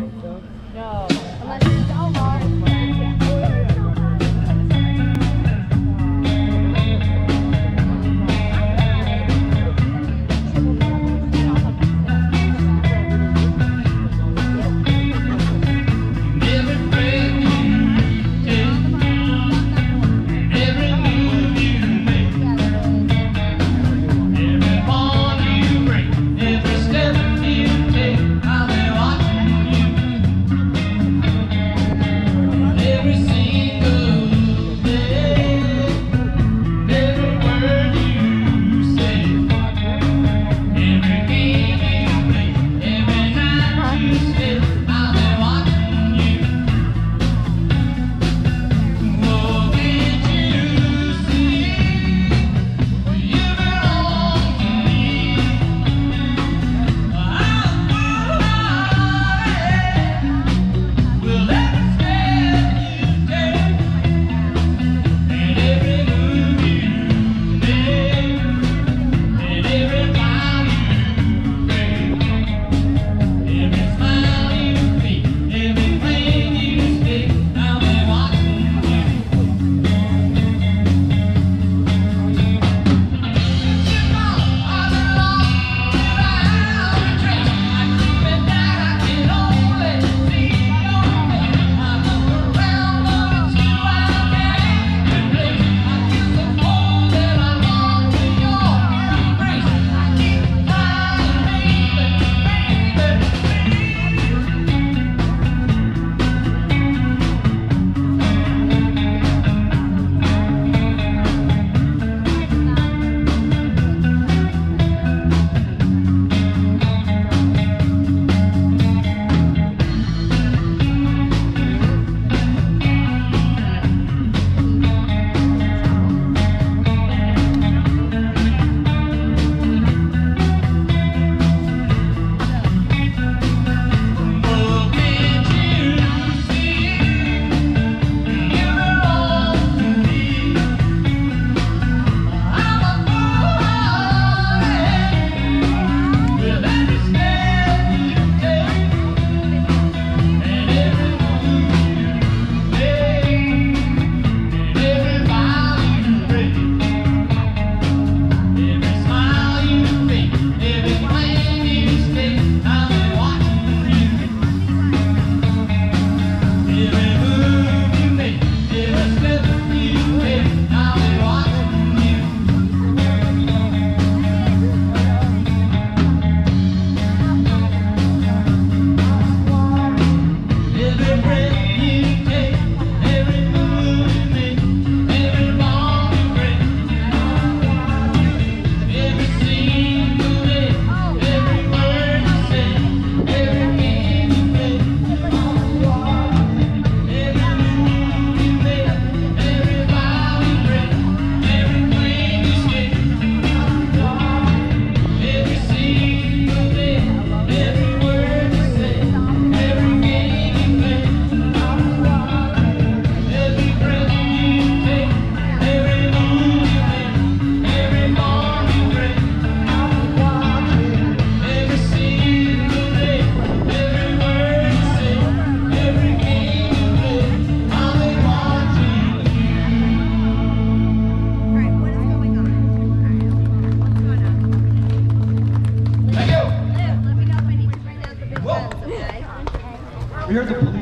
No. Down the